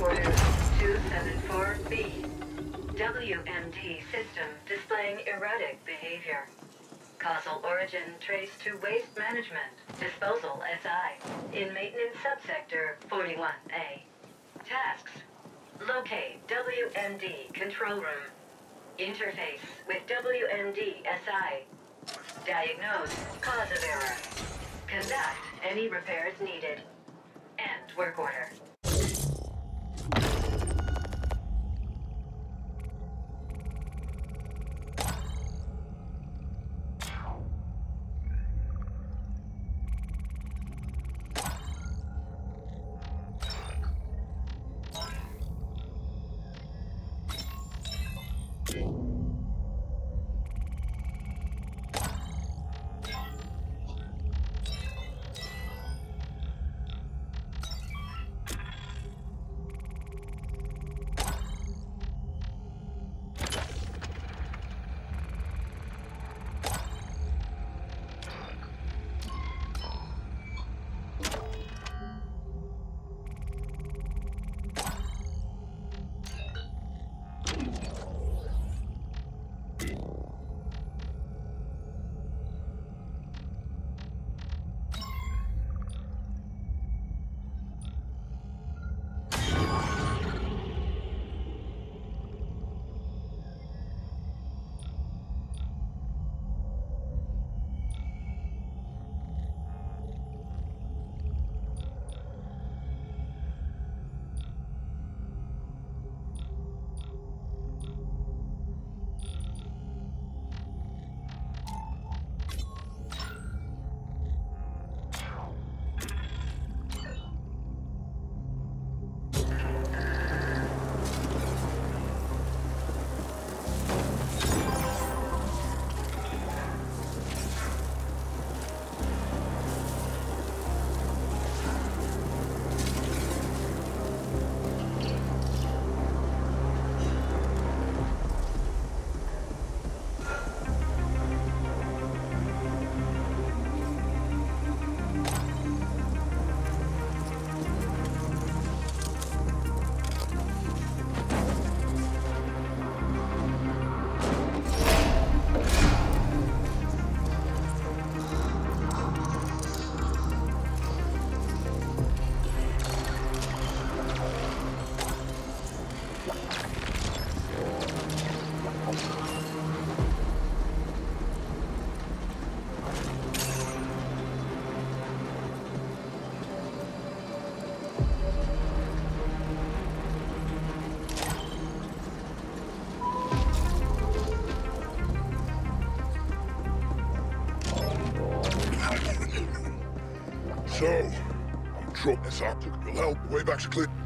Work 274B. WMD system displaying erratic behavior. Causal origin traced to waste management, disposal SI, in maintenance subsector 41A. Tasks. Locate WMD control room. Interface with WMD SI. Diagnose cause of error. Conduct any repairs needed. End work order. Control optic will help. Way back's clear.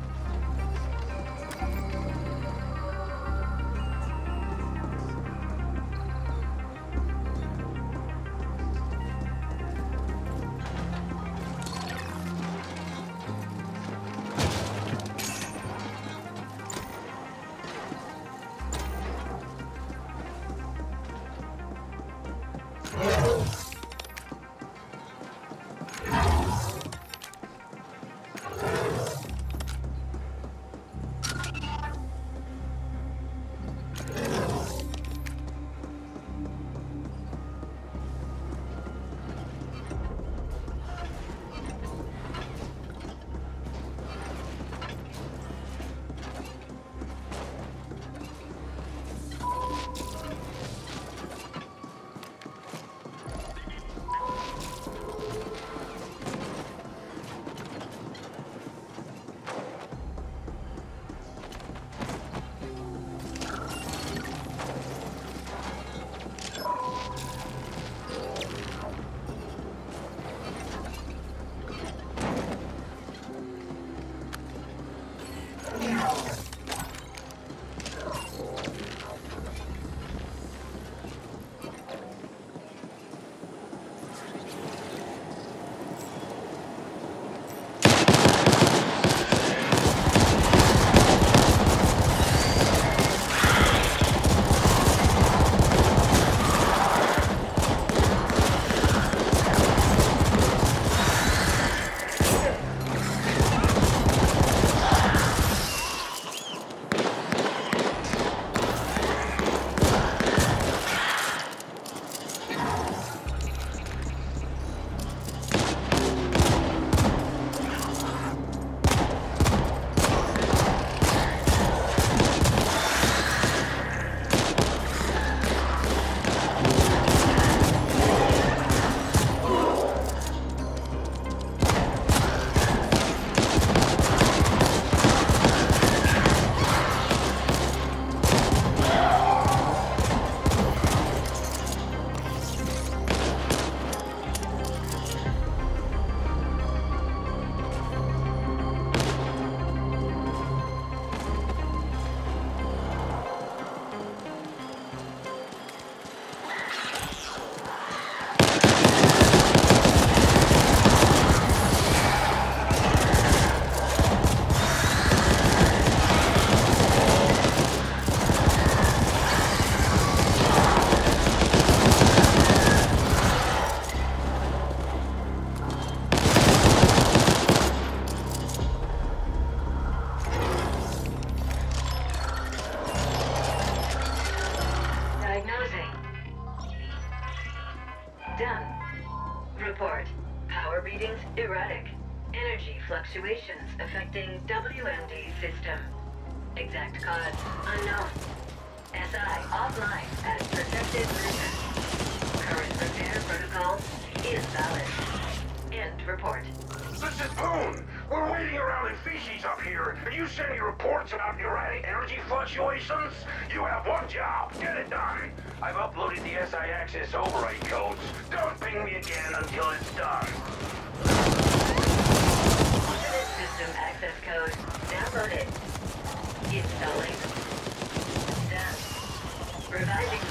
Fluctuations affecting WMD system. Exact cause unknown. SI offline as protected mission. Current repair protocol is valid. End report. This is Boone. We're waiting around in feces up here, and you send me reports about erratic energy fluctuations? You have one job. Get it done. I've uploaded the SI access override codes. Don't ping me again until it's done. Alternate system access code downloaded. Installing. Done. Revising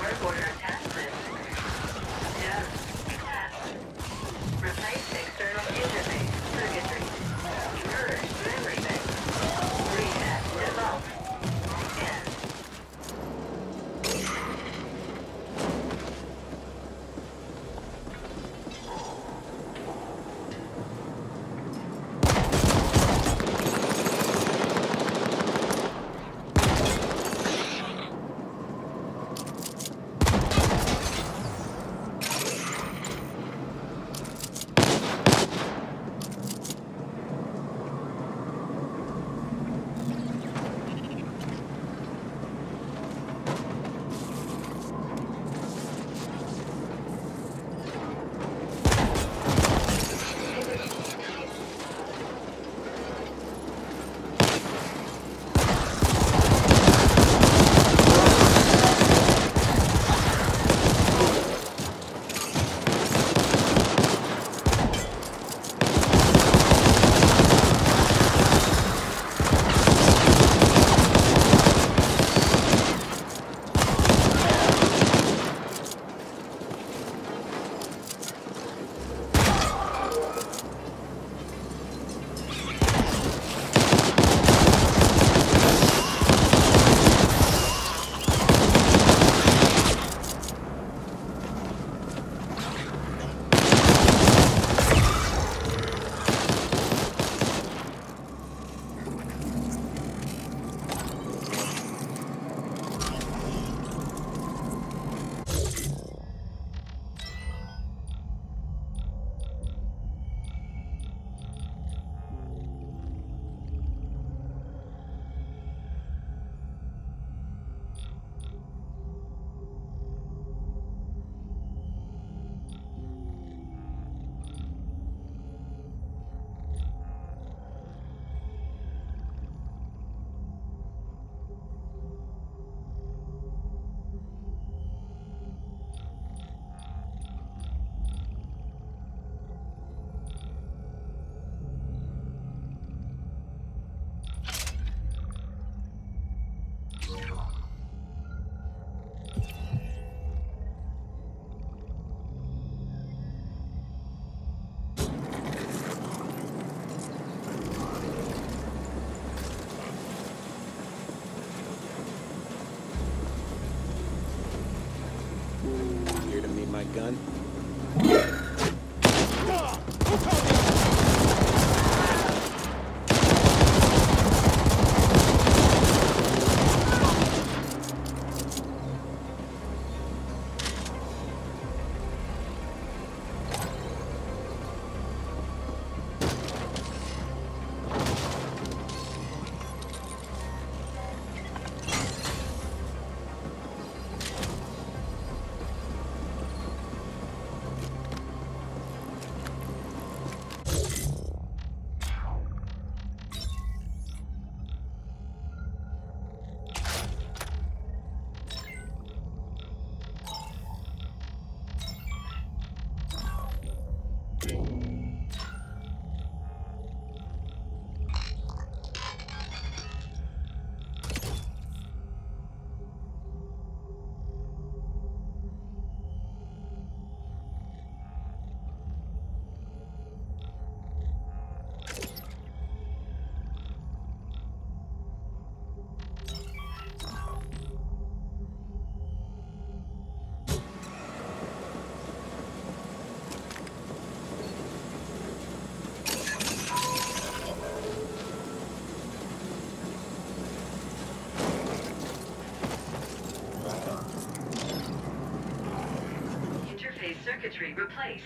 circuitry replaced.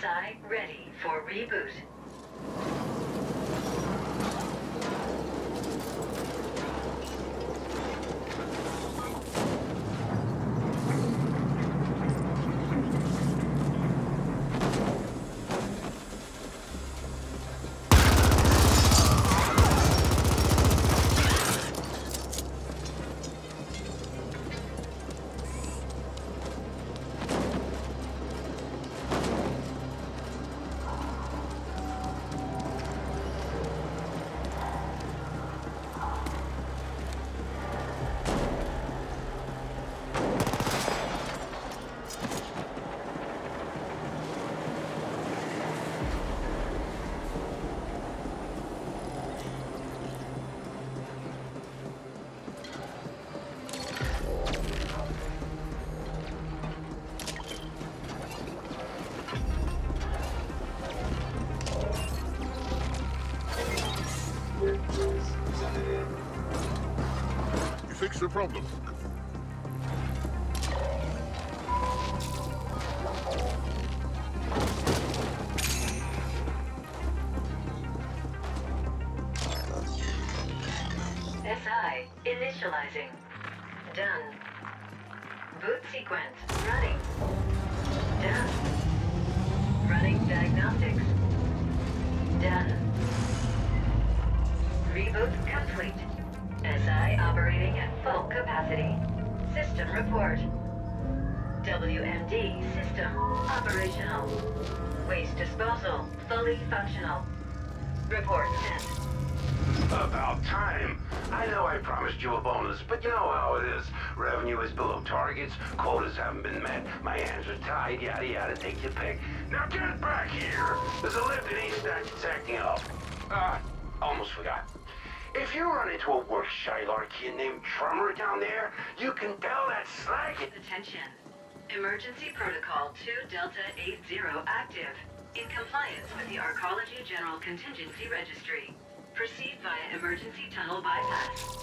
SI ready for reboot. Fix the problem. SI initializing. Done. Boot sequence System report. WMD system operational. Waste disposal fully functional. Report sent. About time. I know I promised you a bonus, but you know how it is. Revenue is below targets, quotas haven't been met, my hands are tied, yada yada, take your pick. Now get back here! There's a lift in East that's acting up. Ah, almost forgot. If you run into a work Shylar kid named Trummer down there, you can tell that slag. Attention. Emergency Protocol 2 Delta 80 active. In compliance with the Arcology General Contingency Registry. Proceed via emergency tunnel bypass.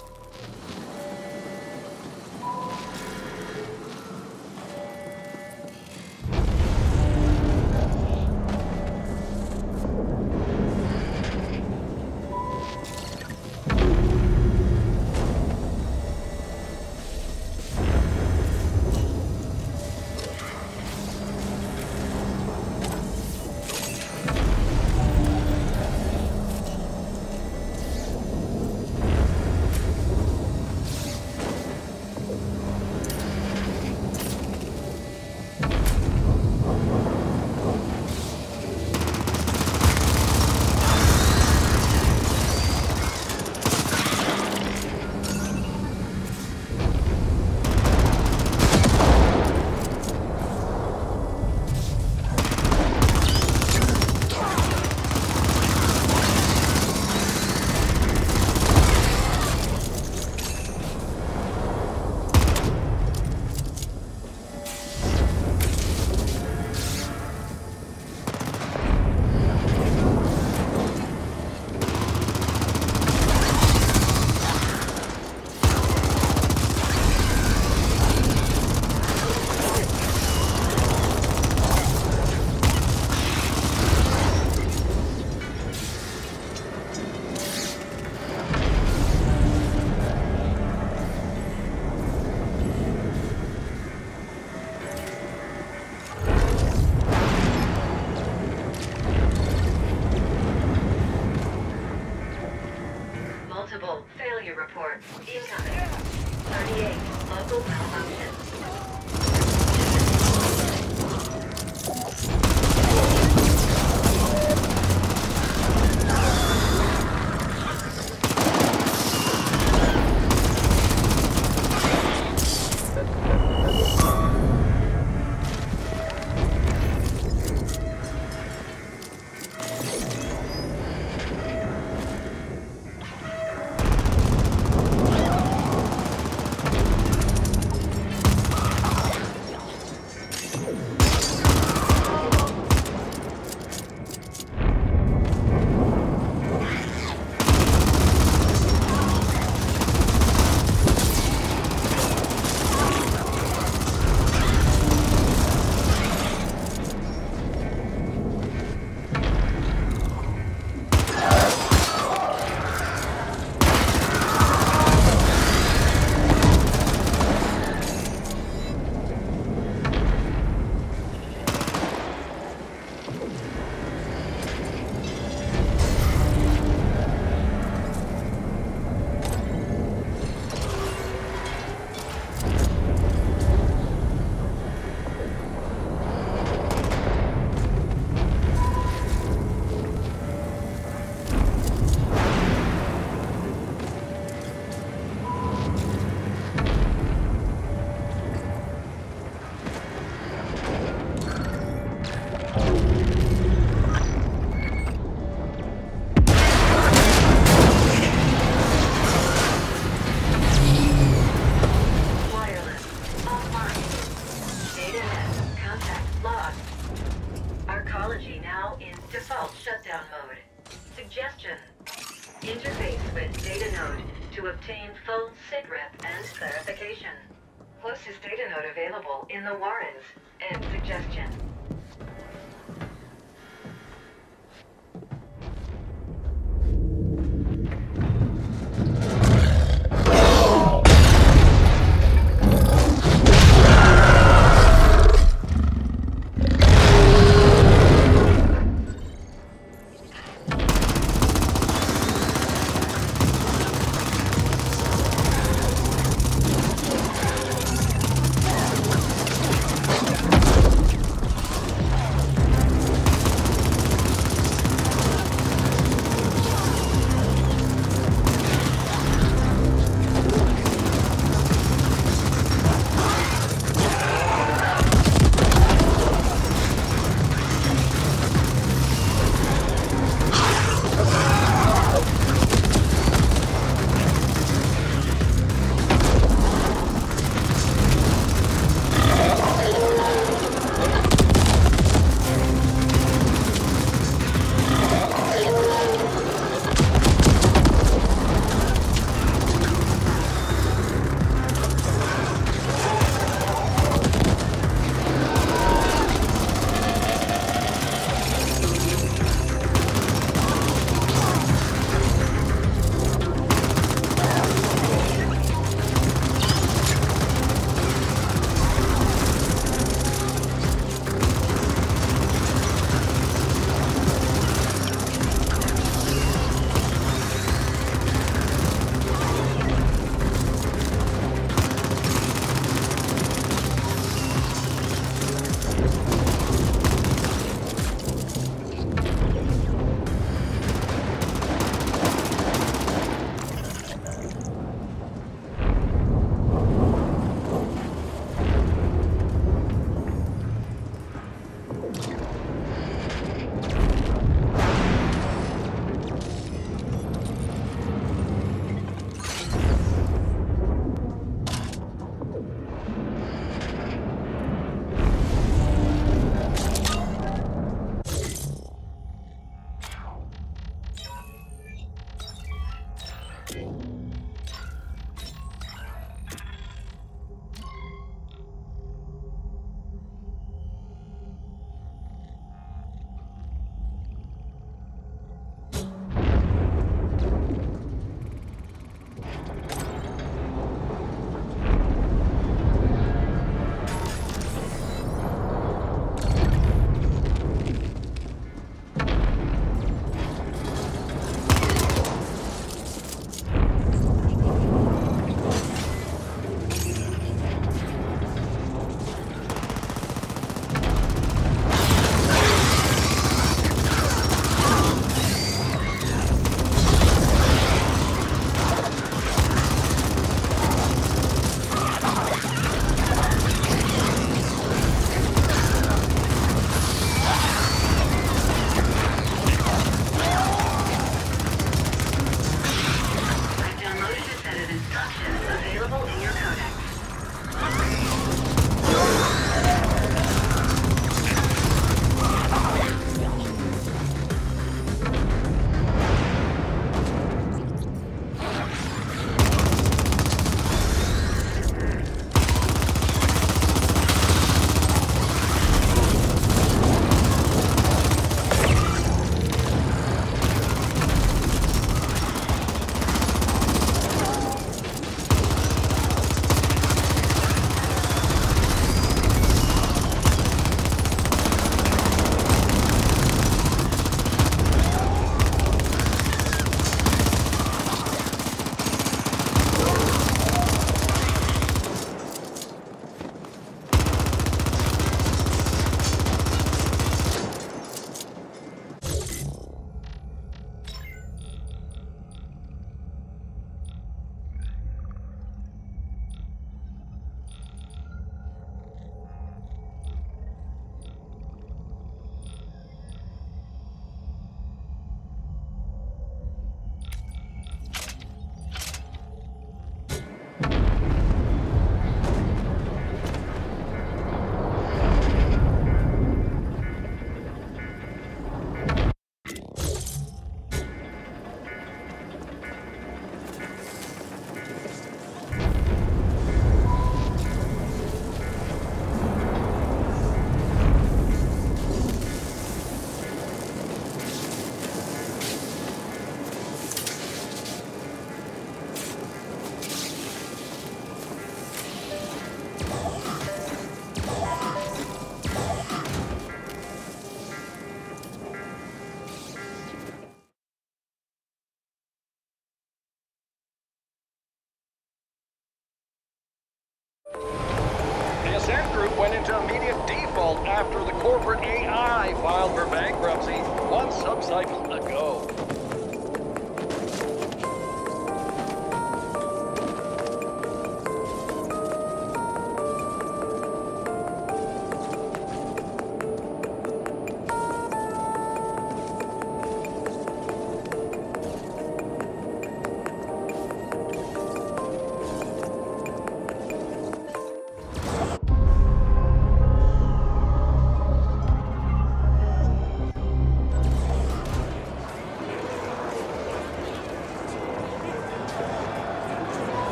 Closest data node available in the Warrens. End suggestion.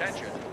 Attention.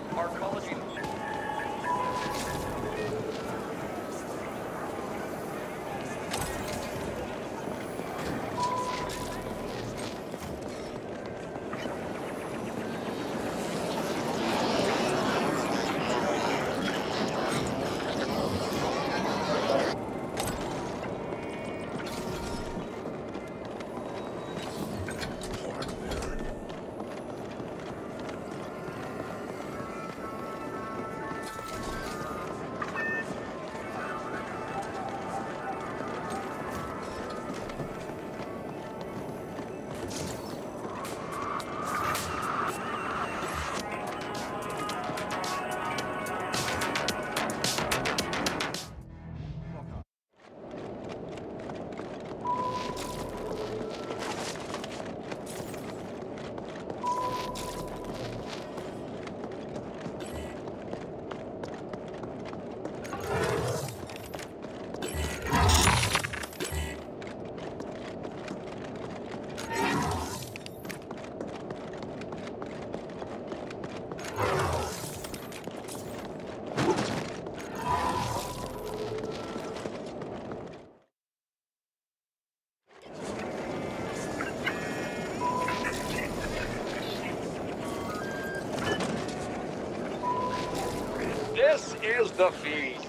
Here's the feed.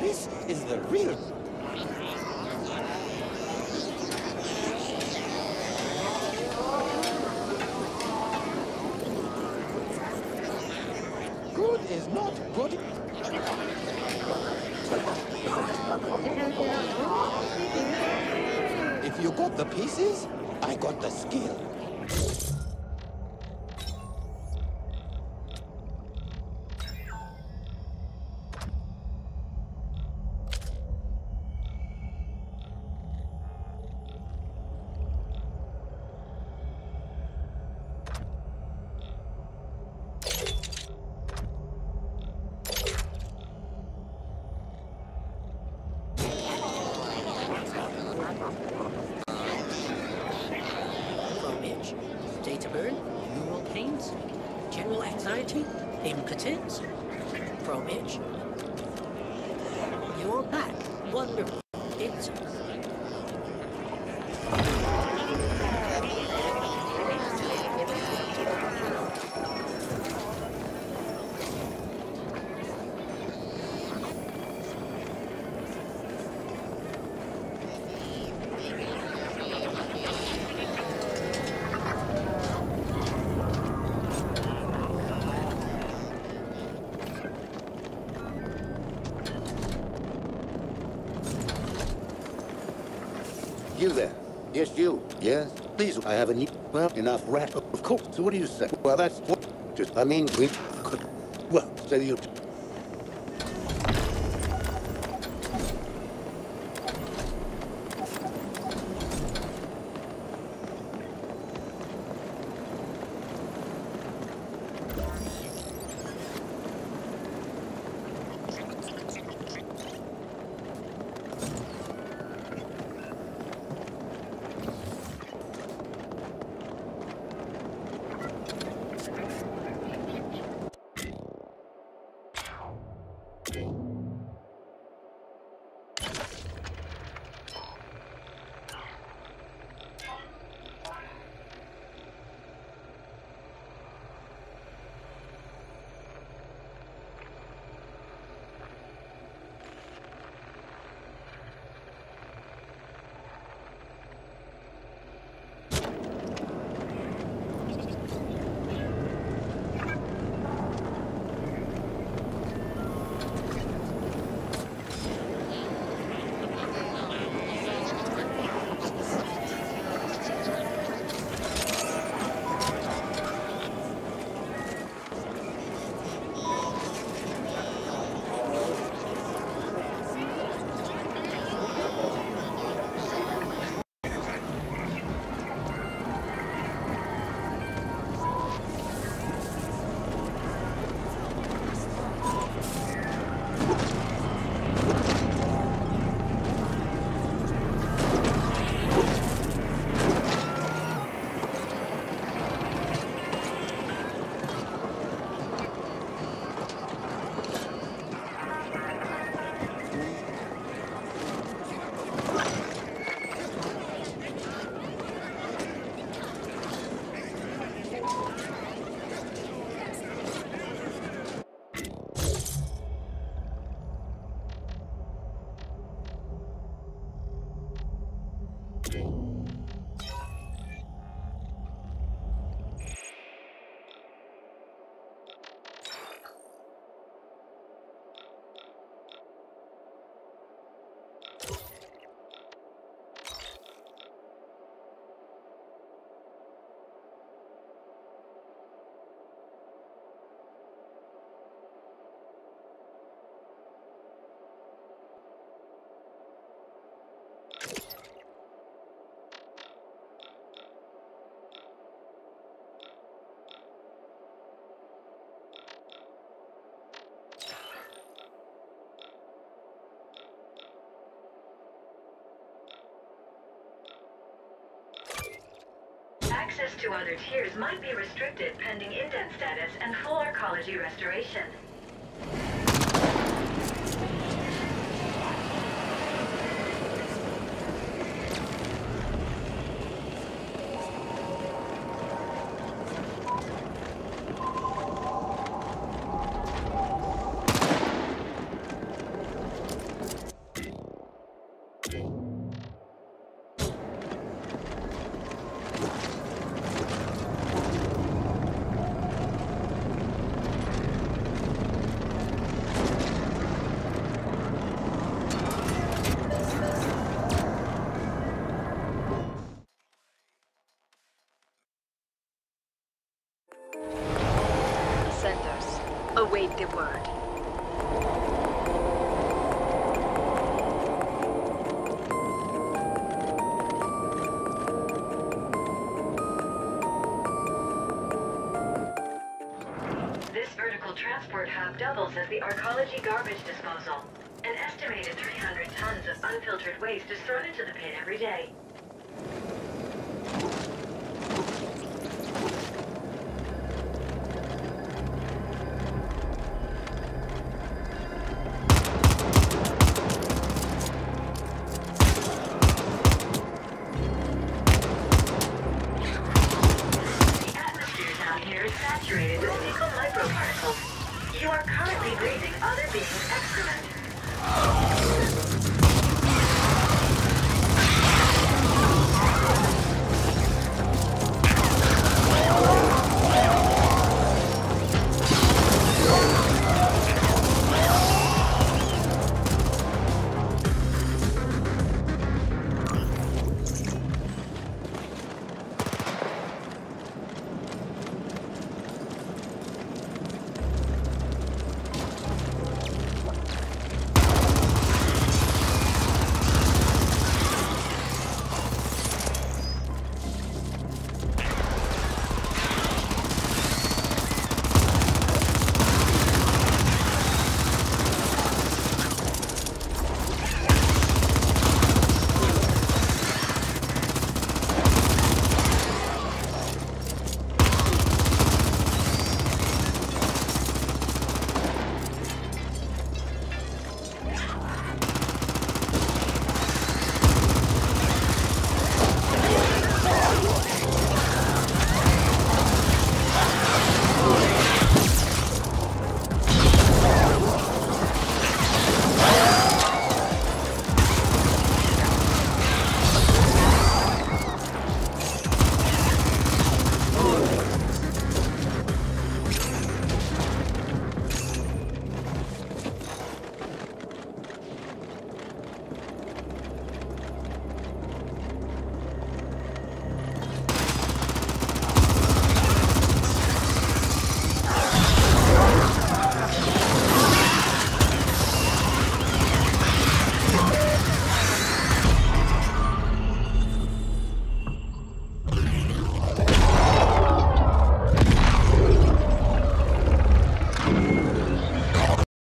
This is the real. Good is not good. If you the pieces, I got the skill. From itch, data burn, neural pains, general anxiety, impotence. From. You're back. Wonderful. It's You there? Yes, you. Yes? Please, I haven't eaten well enough rat. Of course. So what do you say? Well, that's what. Just, I mean, we could. Well, say you. To other tiers might be restricted pending indent status and full arcology restoration. Garbage disposal. An estimated 300 tons of unfiltered waste is thrown into the pit every day.